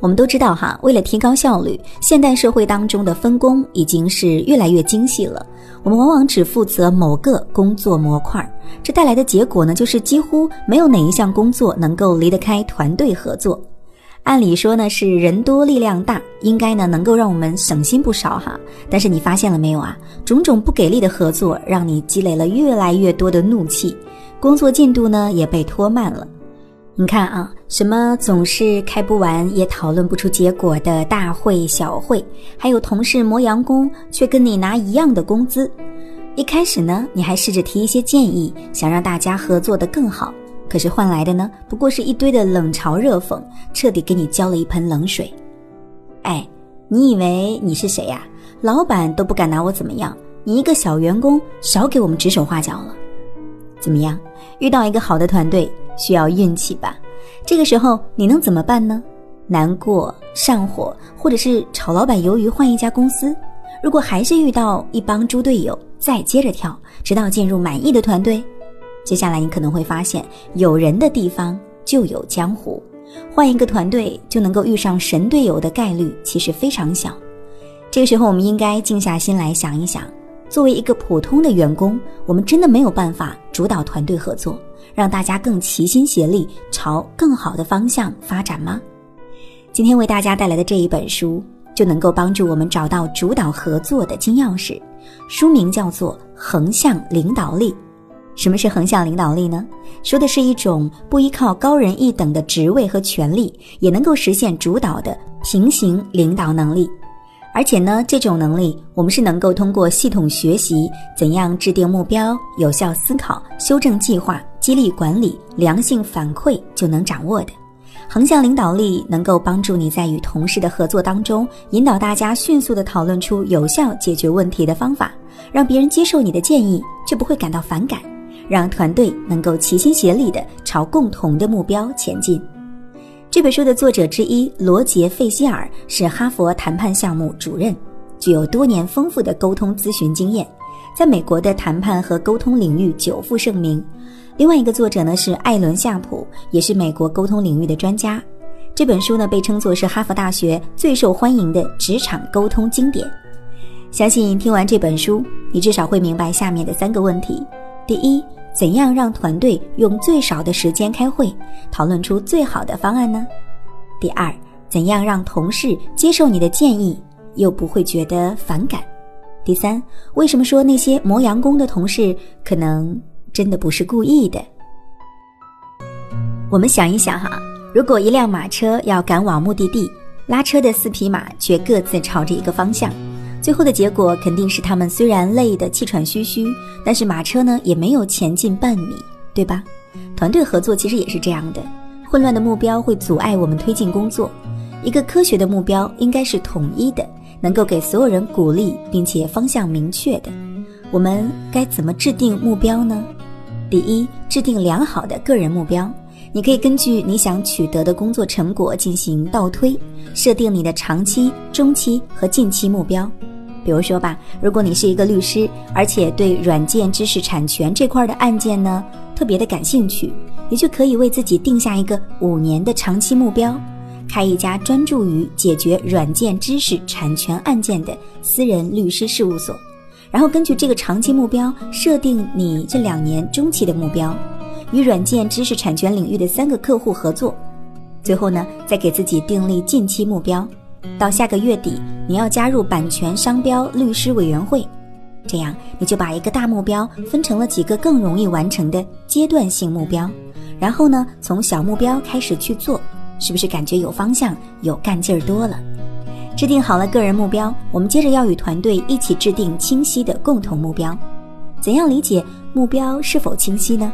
我们都知道哈，为了提高效率，现代社会当中的分工已经是越来越精细了。我们往往只负责某个工作模块，这带来的结果呢，就是几乎没有哪一项工作能够离得开团队合作。按理说呢，是人多力量大，应该呢能够让我们省心不少哈。但是你发现了没有啊？种种不给力的合作，让你积累了越来越多的怒气，工作进度呢也被拖慢了。你看啊，什么总是开不完也讨论不出结果的大会小会，还有同事磨洋工却跟你拿一样的工资。一开始呢，你还试着提一些建议，想让大家合作的更好，可是换来的呢，不过是一堆的冷嘲热讽，彻底给你浇了一盆冷水。哎，你以为你是谁呀？老板都不敢拿我怎么样，你一个小员工，少给我们指手画脚了。怎么样？遇到一个好的团队？需要运气吧，这个时候你能怎么办呢？难过、上火，或者是炒老板鱿鱼换一家公司。如果还是遇到一帮猪队友，再接着跳，直到进入满意的团队。接下来你可能会发现，有人的地方就有江湖，换一个团队就能够遇上神队友的概率其实非常小。这个时候，我们应该静下心来想一想。作为一个普通的员工，我们真的没有办法主导团队合作，让大家更齐心协力朝更好的方向发展吗？今天为大家带来的这一本书就能够帮助我们找到主导合作的金钥匙。书名叫做《横向领导力》。什么是横向领导力呢？说的是一种不依靠高人一等的职位和权力，也能够实现主导的平行领导能力。而且呢，这种能力我们是能够通过系统学习，怎样制定目标、有效思考、修正计划、激励管理、良性反馈就能掌握的。横向领导力能够帮助你在与同事的合作当中，引导大家迅速的讨论出有效解决问题的方法，让别人接受你的建议却不会感到反感，让团队能够齐心协力的朝共同的目标前进。这本书的作者之一罗杰·费希尔是哈佛谈判项目主任，具有多年丰富的沟通咨询经验，在美国的谈判和沟通领域久负盛名。另外一个作者呢是艾伦·夏普，也是美国沟通领域的专家。这本书呢被称作是哈佛大学最受欢迎的职场沟通经典。相信听完这本书，你至少会明白下面的三个问题：第一。怎样让团队用最少的时间开会，讨论出最好的方案呢？第二，怎样让同事接受你的建议，又不会觉得反感？第三，为什么说那些磨洋工的同事可能真的不是故意的？我们想一想哈，如果一辆马车要赶往目的地，拉车的四匹马却各自朝着一个方向。最后的结果肯定是他们虽然累得气喘吁吁，但是马车呢也没有前进半米，对吧？团队合作其实也是这样的，混乱的目标会阻碍我们推进工作。一个科学的目标应该是统一的，能够给所有人鼓励，并且方向明确的。我们该怎么制定目标呢？第一，制定良好的个人目标。你可以根据你想取得的工作成果进行倒推，设定你的长期、中期和近期目标。比如说吧，如果你是一个律师，而且对软件知识产权这块的案件呢特别的感兴趣，你就可以为自己定下一个五年的长期目标，开一家专注于解决软件知识产权案件的私人律师事务所，然后根据这个长期目标设定你这两年中期的目标。与软件知识产权领域的三个客户合作，最后呢，再给自己订立近期目标，到下个月底你要加入版权商标律师委员会，这样你就把一个大目标分成了几个更容易完成的阶段性目标，然后呢，从小目标开始去做，是不是感觉有方向、有干劲儿多了？制定好了个人目标，我们接着要与团队一起制定清晰的共同目标。怎样理解目标是否清晰呢？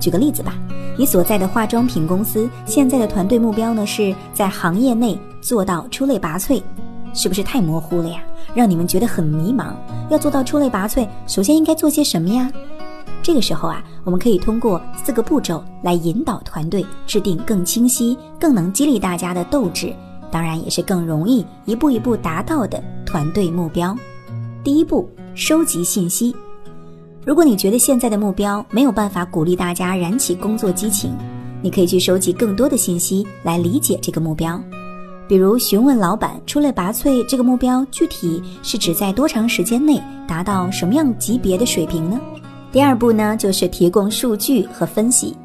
举个例子吧，你所在的化妆品公司现在的团队目标呢，是在行业内做到出类拔萃，是不是太模糊了呀？让你们觉得很迷茫。要做到出类拔萃，首先应该做些什么呀？这个时候啊，我们可以通过四个步骤来引导团队制定更清晰、更能激励大家的斗志，当然也是更容易一步一步达到的团队目标。第一步，收集信息。如果你觉得现在的目标没有办法鼓励大家燃起工作激情，你可以去收集更多的信息来理解这个目标。比如询问老板出类拔萃这个目标具体是指在多长时间内达到什么样级别的水平呢？第二步呢，就是提供数据和分析。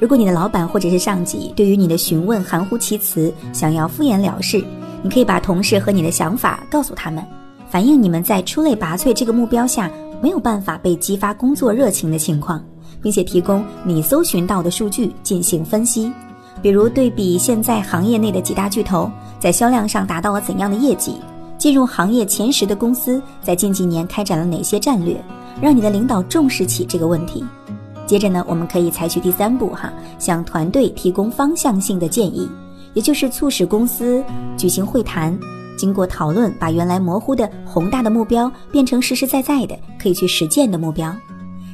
如果你的老板或者是上级对于你的询问含糊其辞，想要敷衍了事，你可以把同事和你的想法告诉他们，反映你们在出类拔萃这个目标下没有办法被激发工作热情的情况，并且提供你搜寻到的数据进行分析，比如对比现在行业内的几大巨头在销量上达到了怎样的业绩，进入行业前十的公司在近几年开展了哪些战略，让你的领导重视起这个问题。接着呢，我们可以采取第三步哈，向团队提供方向性的建议，也就是促使公司举行会谈，经过讨论，把原来模糊的宏大的目标变成实实在在的可以去实践的目标。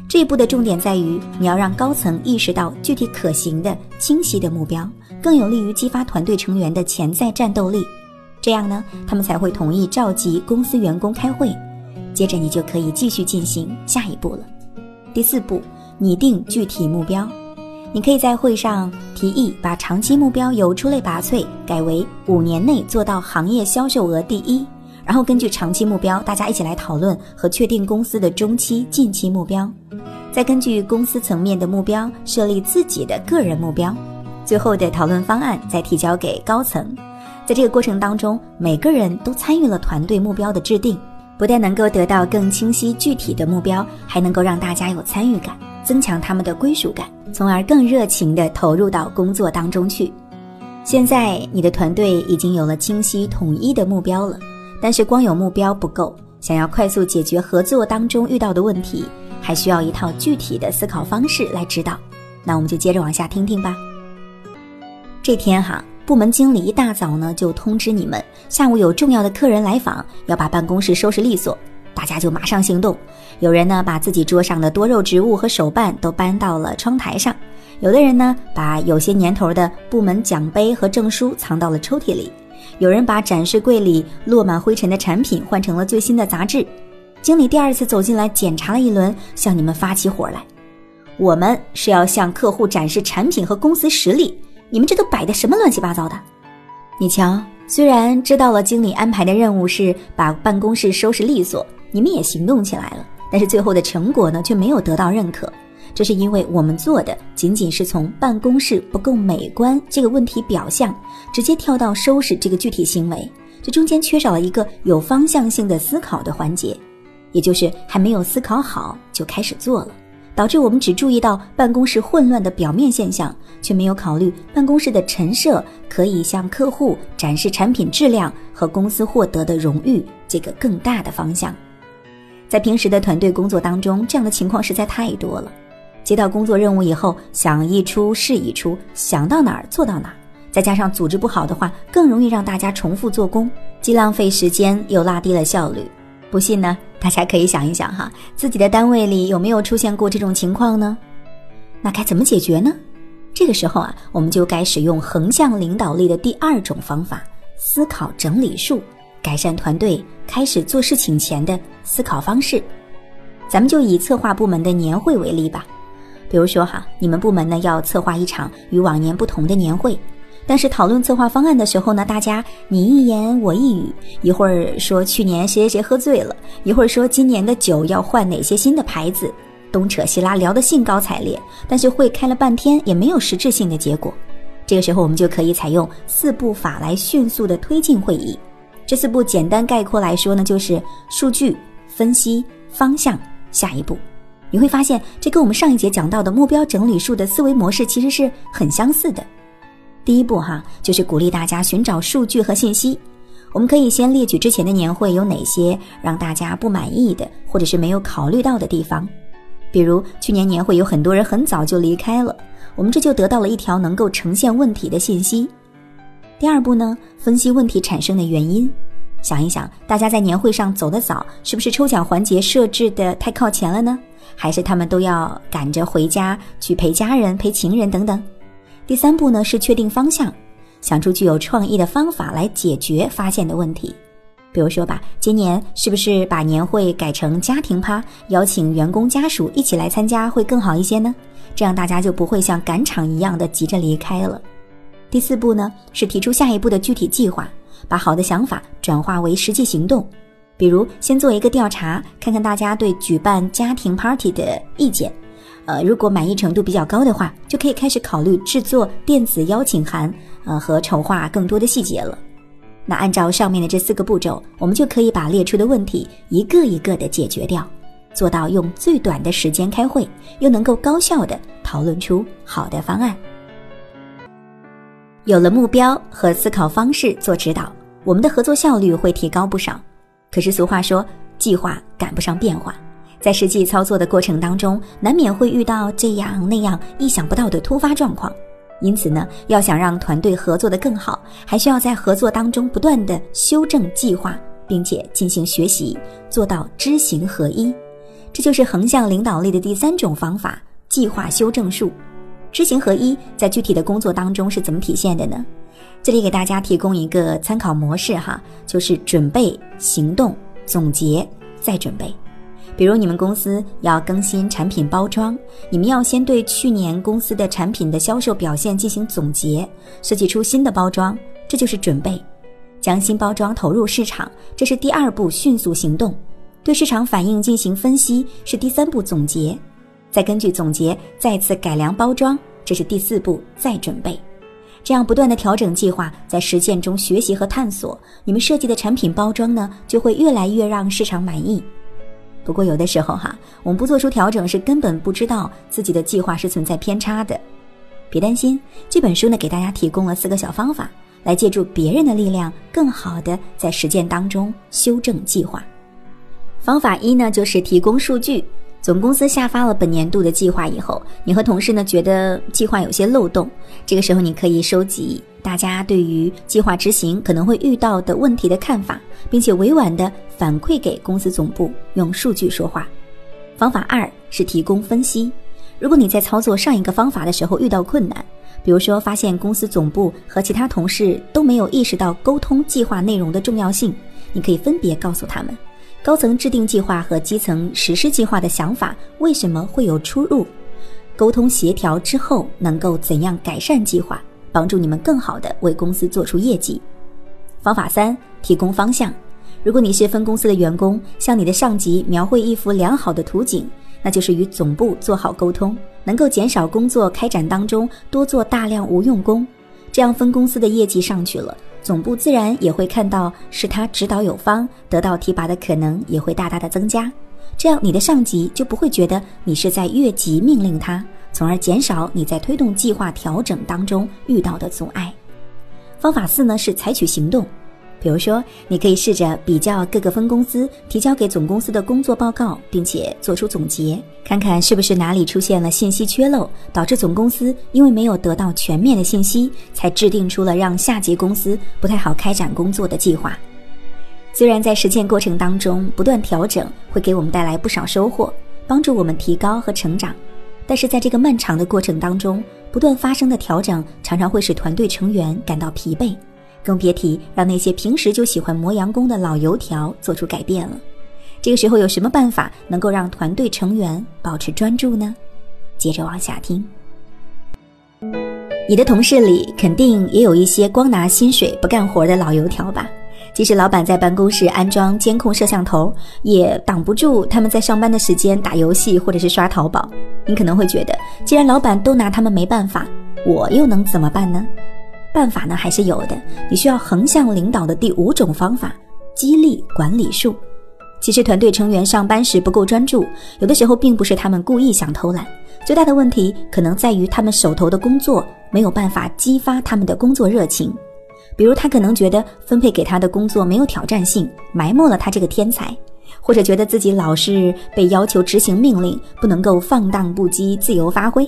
这一步的重点在于，你要让高层意识到具体可行的、清晰的目标，更有利于激发团队成员的潜在战斗力。这样呢，他们才会同意召集公司员工开会。接着你就可以继续进行下一步了。第四步。拟定具体目标，你可以在会上提议把长期目标由出类拔萃改为五年内做到行业销售额第一，然后根据长期目标，大家一起来讨论和确定公司的中期、近期目标，再根据公司层面的目标设立自己的个人目标，最后的讨论方案再提交给高层。在这个过程当中，每个人都参与了团队目标的制定，不但能够得到更清晰具体的目标，还能够让大家有参与感。增强他们的归属感，从而更热情地投入到工作当中去。现在你的团队已经有了清晰统一的目标了，但是光有目标不够，想要快速解决合作当中遇到的问题，还需要一套具体的思考方式来指导。那我们就接着往下听听吧。这天哈，部门经理一大早呢就通知你们，下午有重要的客人来访，要把办公室收拾利索。大家就马上行动，有人呢把自己桌上的多肉植物和手办都搬到了窗台上，有的人呢把有些年头的部门奖杯和证书藏到了抽屉里，有人把展示柜里落满灰尘的产品换成了最新的杂志。经理第二次走进来检查了一轮，向你们发起火来：“我们是要向客户展示产品和公司实力，你们这都摆的什么乱七八糟的？你瞧，虽然知道了经理安排的任务是把办公室收拾利索。”你们也行动起来了，但是最后的成果呢，却没有得到认可。这是因为我们做的仅仅是从办公室不够美观这个问题表象，直接跳到收拾这个具体行为，这中间缺少了一个有方向性的思考的环节，也就是还没有思考好就开始做了。导致我们只注意到办公室混乱的表面现象，却没有考虑办公室的陈设可以向客户展示产品质量和公司获得的荣誉这个更大的方向。在平时的团队工作当中，这样的情况实在太多了。接到工作任务以后，想一出是一出，想到哪儿做到哪儿。再加上组织不好的话，更容易让大家重复做工，既浪费时间又拉低了效率。不信呢，大家可以想一想哈，自己的单位里有没有出现过这种情况呢？那该怎么解决呢？这个时候啊，我们就该使用横向领导力的第二种方法——思考整理术。改善团队开始做事情前的思考方式，咱们就以策划部门的年会为例吧。比如说哈，你们部门呢要策划一场与往年不同的年会，但是讨论策划方案的时候呢，大家你一言我一语，一会儿说去年谁谁谁喝醉了，一会儿说今年的酒要换哪些新的牌子，东扯西拉聊得兴高采烈，但是会开了半天也没有实质性的结果。这个时候我们就可以采用四步法来迅速的推进会议。这四步简单概括来说呢，就是数据分析、方向、下一步。你会发现，这跟我们上一节讲到的目标整理术的思维模式其实是很相似的。第一步哈，就是鼓励大家寻找数据和信息。我们可以先列举之前的年会有哪些让大家不满意的，或者是没有考虑到的地方。比如去年年会有很多人很早就离开了，我们这就得到了一条能够呈现问题的信息。第二步呢，分析问题产生的原因，想一想，大家在年会上走得早，是不是抽奖环节设置的太靠前了呢？还是他们都要赶着回家去陪家人、陪情人等等？第三步呢，是确定方向，想出具有创意的方法来解决发现的问题。比如说吧，今年是不是把年会改成家庭趴，邀请员工家属一起来参加会更好一些呢？这样大家就不会像赶场一样的急着离开了。第四步呢是提出下一步的具体计划，把好的想法转化为实际行动。比如，先做一个调查，看看大家对举办家庭 party 的意见。呃，如果满意程度比较高的话，就可以开始考虑制作电子邀请函，呃，和筹划更多的细节了。那按照上面的这四个步骤，我们就可以把列出的问题一个一个的解决掉，做到用最短的时间开会，又能够高效的讨论出好的方案。有了目标和思考方式做指导，我们的合作效率会提高不少。可是俗话说，计划赶不上变化，在实际操作的过程当中，难免会遇到这样那样意想不到的突发状况。因此呢，要想让团队合作的更好，还需要在合作当中不断的修正计划，并且进行学习，做到知行合一。这就是横向领导力的第三种方法——计划修正术。知行合一在具体的工作当中是怎么体现的呢？这里给大家提供一个参考模式哈，就是准备、行动、总结、再准备。比如你们公司要更新产品包装，你们要先对去年公司的产品的销售表现进行总结，设计出新的包装，这就是准备；将新包装投入市场，这是第二步迅速行动；对市场反应进行分析，是第三步总结；再根据总结再次改良包装，这是第四步再准备。这样不断的调整计划，在实践中学习和探索，你们设计的产品包装呢，就会越来越让市场满意。不过有的时候哈，我们不做出调整，是根本不知道自己的计划是存在偏差的。别担心，这本书呢给大家提供了四个小方法，来借助别人的力量，更好的在实践当中修正计划。方法一呢，就是提供数据。总公司下发了本年度的计划以后，你和同事呢觉得计划有些漏洞，这个时候你可以收集大家对于计划执行可能会遇到的问题的看法，并且委婉的反馈给公司总部，用数据说话。方法二是提供分析。如果你在操作上一个方法的时候遇到困难，比如说发现公司总部和其他同事都没有意识到沟通计划内容的重要性，你可以分别告诉他们。高层制定计划和基层实施计划的想法为什么会有出入？沟通协调之后能够怎样改善计划，帮助你们更好的为公司做出业绩？方法三：提供方向。如果你是分公司的员工，向你的上级描绘一幅良好的图景，那就是与总部做好沟通，能够减少工作开展当中多做大量无用功，这样分公司的业绩上去了。总部自然也会看到是他指导有方，得到提拔的可能也会大大的增加。这样你的上级就不会觉得你是在越级命令他，从而减少你在推动计划调整当中遇到的阻碍。方法四呢是采取行动。比如说，你可以试着比较各个分公司提交给总公司的工作报告，并且做出总结，看看是不是哪里出现了信息缺漏，导致总公司因为没有得到全面的信息，才制定出了让下级公司不太好开展工作的计划。虽然在实践过程当中不断调整会给我们带来不少收获，帮助我们提高和成长，但是在这个漫长的过程当中，不断发生的调整常常会使团队成员感到疲惫。更别提让那些平时就喜欢磨洋工的老油条做出改变了。这个时候有什么办法能够让团队成员保持专注呢？接着往下听。你的同事里肯定也有一些光拿薪水不干活的老油条吧？即使老板在办公室安装监控摄像头，也挡不住他们在上班的时间打游戏或者是刷淘宝。你可能会觉得，既然老板都拿他们没办法，我又能怎么办呢？办法呢还是有的，你需要横向领导的第五种方法——激励管理术。其实团队成员上班时不够专注，有的时候并不是他们故意想偷懒，最大的问题可能在于他们手头的工作没有办法激发他们的工作热情。比如他可能觉得分配给他的工作没有挑战性，埋没了他这个天才，或者觉得自己老是被要求执行命令，不能够放荡不羁、自由发挥。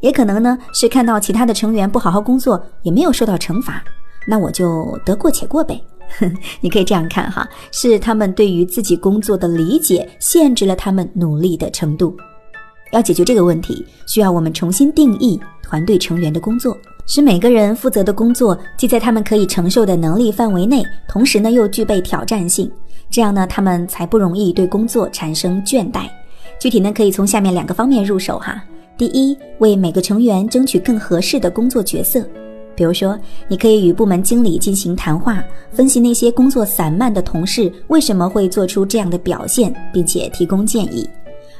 也可能呢是看到其他的成员不好好工作，也没有受到惩罚，那我就得过且过呗。你可以这样看哈，是他们对于自己工作的理解限制了他们努力的程度。要解决这个问题，需要我们重新定义团队成员的工作，使每个人负责的工作既在他们可以承受的能力范围内，同时呢又具备挑战性，这样呢他们才不容易对工作产生倦怠。具体呢可以从下面两个方面入手哈。第一，为每个成员争取更合适的工作角色。比如说，你可以与部门经理进行谈话，分析那些工作散漫的同事为什么会做出这样的表现，并且提供建议。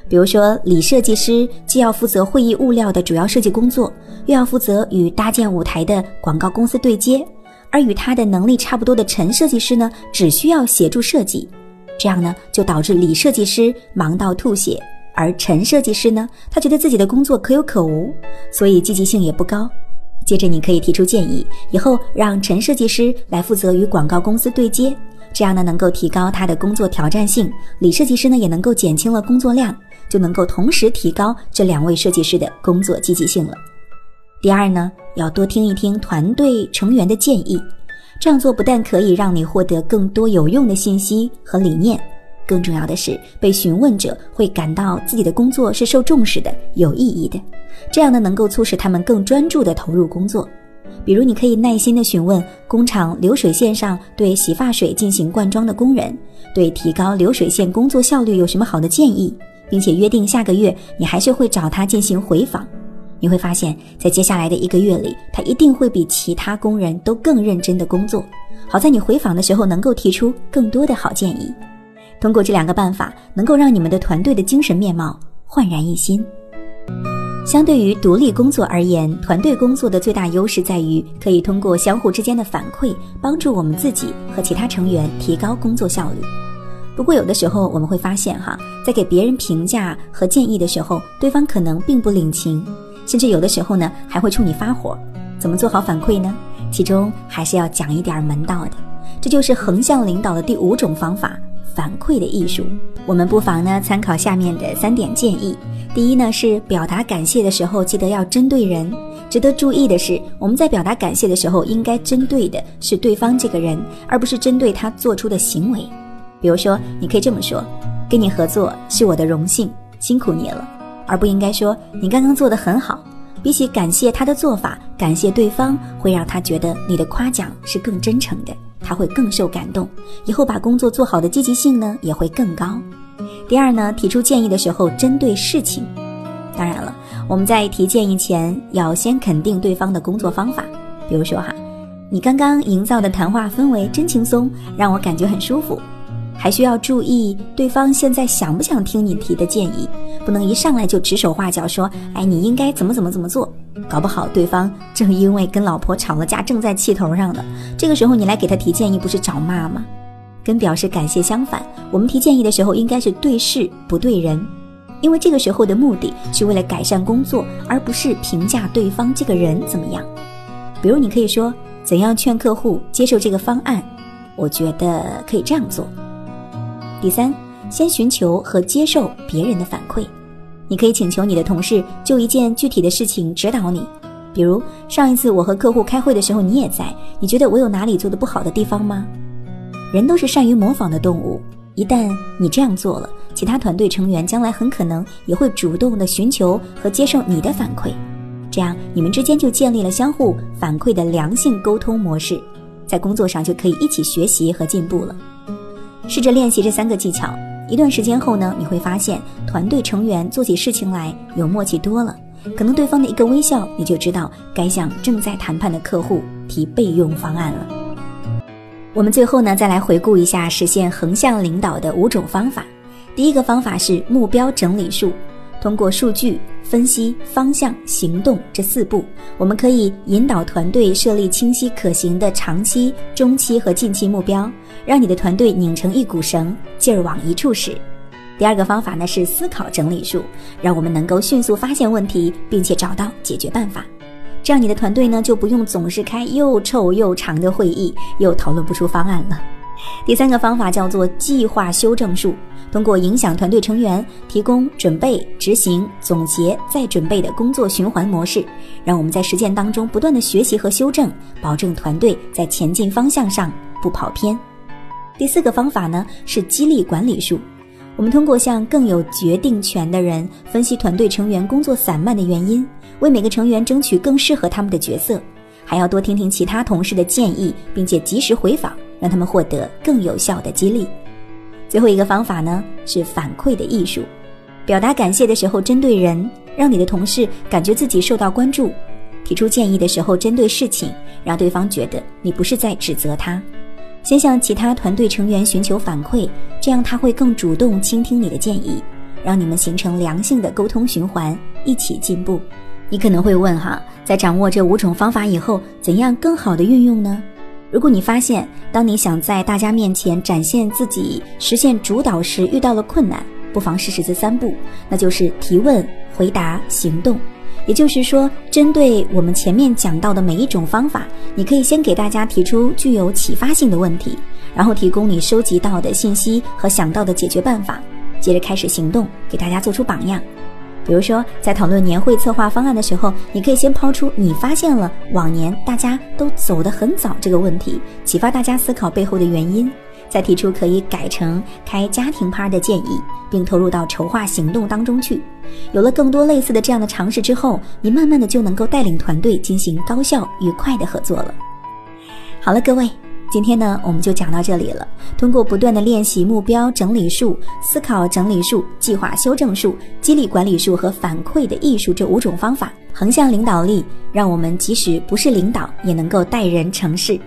比如说，李设计师既要负责会议物料的主要设计工作，又要负责与搭建舞台的广告公司对接，而与他的能力差不多的陈设计师呢，只需要协助设计。这样呢，就导致李设计师忙到吐血，而陈设计师呢，他觉得自己的工作可有可无，所以积极性也不高。接着，你可以提出建议，以后让陈设计师来负责与广告公司对接，这样呢能够提高他的工作挑战性，李设计师呢也能够减轻了工作量，就能够同时提高这两位设计师的工作积极性了。第二呢，要多听一听团队成员的建议，这样做不但可以让你获得更多有用的信息和理念。更重要的是，被询问者会感到自己的工作是受重视的、有意义的，这样呢能够促使他们更专注地投入工作。比如，你可以耐心地询问工厂流水线上对洗发水进行灌装的工人，对提高流水线工作效率有什么好的建议，并且约定下个月你还是会找他进行回访。你会发现在接下来的一个月里，他一定会比其他工人都更认真地工作。好在你回访的时候能够提出更多的好建议。通过这两个办法，能够让你们的团队的精神面貌焕然一新。相对于独立工作而言，团队工作的最大优势在于可以通过相互之间的反馈，帮助我们自己和其他成员提高工作效率。不过，有的时候我们会发现，哈，在给别人评价和建议的时候，对方可能并不领情，甚至有的时候呢，还会冲你发火。怎么做好反馈呢？其中还是要讲一点门道的，这就是横向领导的第五种方法。反馈的艺术，我们不妨呢参考下面的三点建议。第一呢是表达感谢的时候，记得要针对人。值得注意的是，我们在表达感谢的时候，应该针对的是对方这个人，而不是针对他做出的行为。比如说，你可以这么说：“跟你合作是我的荣幸，辛苦你了。”而不应该说“你刚刚做得很好”。比起感谢他的做法，感谢对方会让他觉得你的夸奖是更真诚的。他会更受感动，以后把工作做好的积极性呢也会更高。第二呢，提出建议的时候针对事情。当然了，我们在提建议前要先肯定对方的工作方法。比如说哈，你刚刚营造的谈话氛围真轻松，让我感觉很舒服。还需要注意对方现在想不想听你提的建议，不能一上来就指手画脚说，哎，你应该怎么怎么怎么做。搞不好对方正因为跟老婆吵了架，正在气头上的，这个时候你来给他提建议，不是找骂吗？跟表示感谢相反，我们提建议的时候应该是对事不对人，因为这个时候的目的是为了改善工作，而不是评价对方这个人怎么样。比如你可以说，怎样劝客户接受这个方案？我觉得可以这样做。第三，先寻求和接受别人的反馈。你可以请求你的同事就一件具体的事情指导你，比如上一次我和客户开会的时候你也在，你觉得我有哪里做的不好的地方吗？人都是善于模仿的动物，一旦你这样做了，其他团队成员将来很可能也会主动的寻求和接受你的反馈，这样你们之间就建立了相互反馈的良性沟通模式，在工作上就可以一起学习和进步了。试着练习这三个技巧，一段时间后呢，你会发现团队成员做起事情来有默契多了。可能对方的一个微笑，你就知道该向正在谈判的客户提备用方案了。我们最后呢，再来回顾一下实现横向领导的五种方法。第一个方法是目标整理术。通过数据分析、方向、行动这四步，我们可以引导团队设立清晰可行的长期、中期和近期目标，让你的团队拧成一股绳，劲儿往一处使。第二个方法呢是思考整理术，让我们能够迅速发现问题，并且找到解决办法，这样你的团队呢就不用总是开又臭又长的会议，又讨论不出方案了。第三个方法叫做计划修正术。通过影响团队成员提供准备、执行、总结、再准备的工作循环模式，让我们在实践当中不断的学习和修正，保证团队在前进方向上不跑偏。第四个方法呢是激励管理术，我们通过向更有决定权的人分析团队成员工作散漫的原因，为每个成员争取更适合他们的角色，还要多听听其他同事的建议，并且及时回访，让他们获得更有效的激励。最后一个方法呢是反馈的艺术，表达感谢的时候针对人，让你的同事感觉自己受到关注；提出建议的时候针对事情，让对方觉得你不是在指责他。先向其他团队成员寻求反馈，这样他会更主动倾听你的建议，让你们形成良性的沟通循环，一起进步。你可能会问哈，在掌握这五种方法以后，怎样更好的运用呢？如果你发现，当你想在大家面前展现自己、实现主导时遇到了困难，不妨试试这三步，那就是提问、回答、行动。也就是说，针对我们前面讲到的每一种方法，你可以先给大家提出具有启发性的问题，然后提供你收集到的信息和想到的解决办法，接着开始行动，给大家做出榜样。比如说，在讨论年会策划方案的时候，你可以先抛出你发现了往年大家都走得很早这个问题，启发大家思考背后的原因，再提出可以改成开家庭趴的建议，并投入到筹划行动当中去。有了更多类似的这样的尝试之后，你慢慢的就能够带领团队进行高效愉快的合作了。好了，各位。今天呢，我们就讲到这里了。通过不断的练习目标整理术、思考整理术、计划修正术、激励管理术和反馈的艺术这五种方法，横向领导力让我们即使不是领导，也能够待人成事。